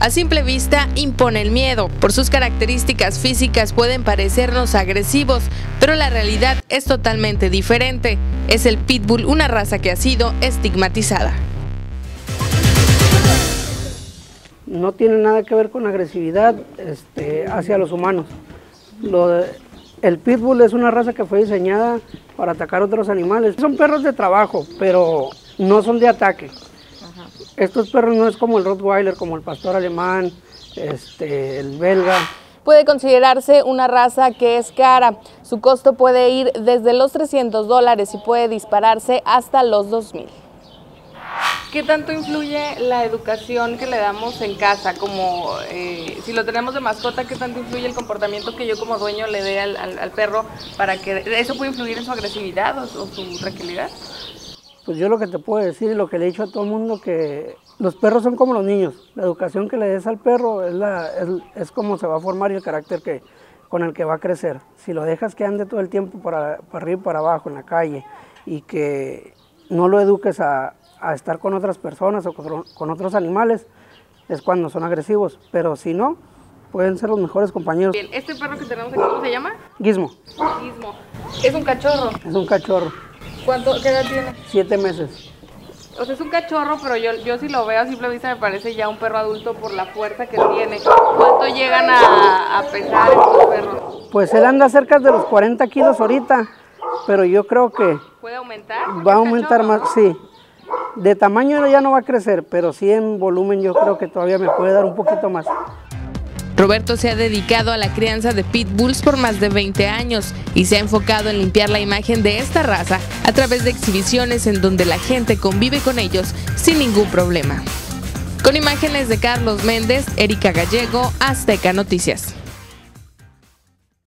A simple vista impone el miedo. Por sus características físicas pueden parecernos agresivos, pero la realidad es totalmente diferente. Es el pitbull una raza que ha sido estigmatizada. No tiene nada que ver con agresividad este, hacia los humanos. el pitbull es una raza que fue diseñada para atacar otros animales. Son perros de trabajo, pero no son de ataque. Estos perros no es como el Rottweiler, como el pastor alemán, este, el belga. Puede considerarse una raza que es cara. Su costo puede ir desde los 300 dólares y puede dispararse hasta los 2000. ¿Qué tanto influye la educación que le damos en casa? Como eh, si lo tenemos de mascota, ¿qué tanto influye el comportamiento que yo como dueño le dé al, perro para que eso puede influir en su agresividad o, o su tranquilidad? Pues yo lo que te puedo decir y lo que le he dicho a todo el mundo que los perros son como los niños. La educación que le des al perro es, la, es, como se va a formar y el carácter que, con el que va a crecer. Si lo dejas que ande todo el tiempo para, para arriba y para abajo en la calle y que no lo eduques a, a estar con otras personas o con, con, otros animales, es cuando son agresivos. Pero si no, pueden ser los mejores compañeros. Bien, ¿este perro que tenemos aquí cómo se llama? Gizmo. Gizmo. ¿Es un cachorro? Es un cachorro. ¿Cuánto, ¿Qué edad tiene? Siete meses. O sea, es un cachorro, pero yo, yo si lo veo a simple vista me parece ya un perro adulto por la fuerza que tiene. ¿Cuánto llegan a, pesar estos perros? Pues él anda cerca de los 40 kilos ahorita, pero yo creo que... ¿Puede aumentar? Va a aumentar más, sí. De tamaño ya no va a crecer, pero sí en volumen yo creo que todavía me puede dar un poquito más. Roberto se ha dedicado a la crianza de pitbulls por más de 20 años y se ha enfocado en limpiar la imagen de esta raza a través de exhibiciones en donde la gente convive con ellos sin ningún problema. Con imágenes de Carlos Méndez, Erika Gallego, Azteca Noticias.